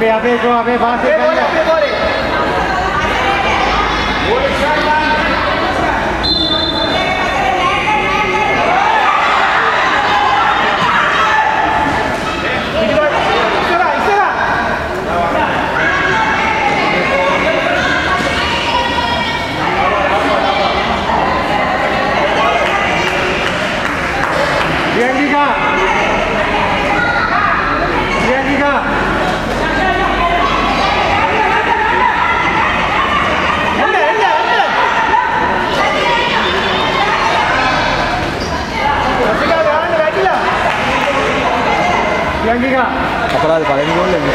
अबे अबे जो अबे बात Yeah. अपराध करेंगे बोल लेंगे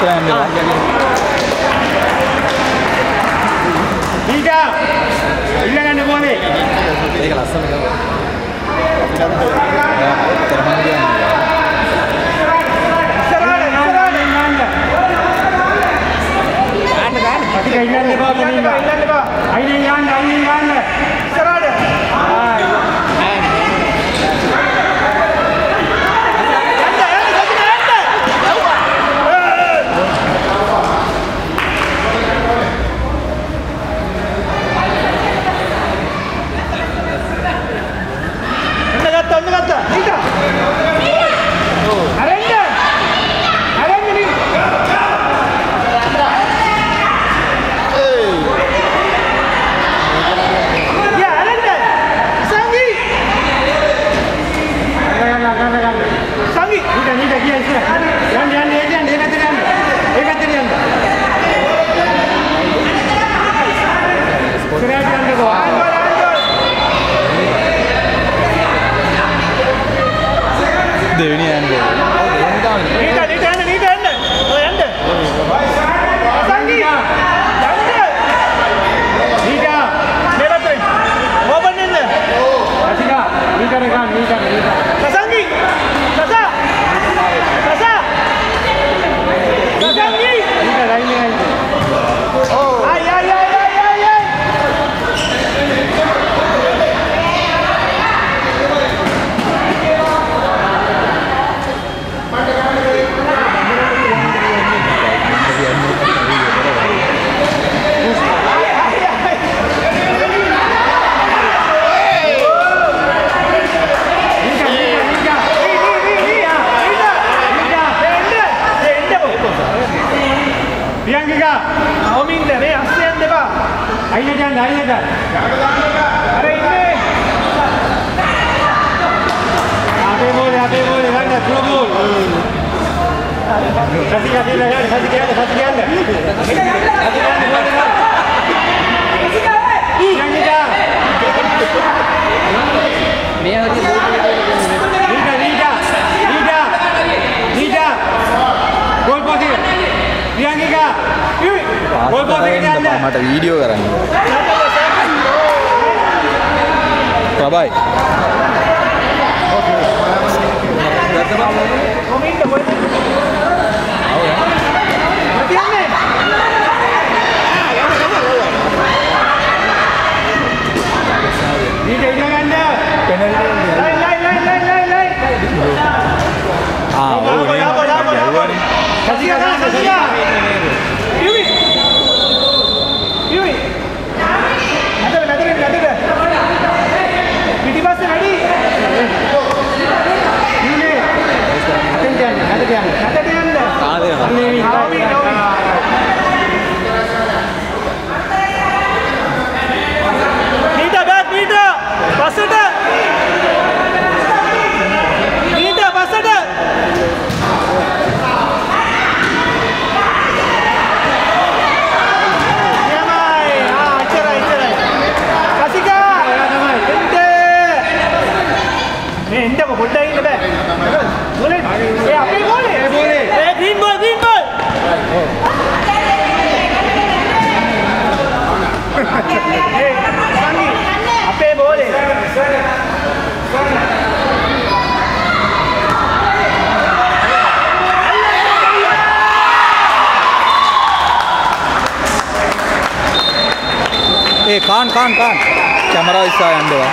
Selain dulu. Tiga. Tiga kan demo ni. Tiga lah sama. Terima kasih. ஐநையாண்டு ஐநையாண்டு आइए जान आइए जान। अरे आते बोल आते बोल रंग स्लो बोल। हँसी हँसी लगा हंस गया हंस गया हंस गया बोल मैं हँसी बोल માટે વિડીયો કરાય પ્રભાઈ okay 这样 kan kan kan kamera isa yang doa.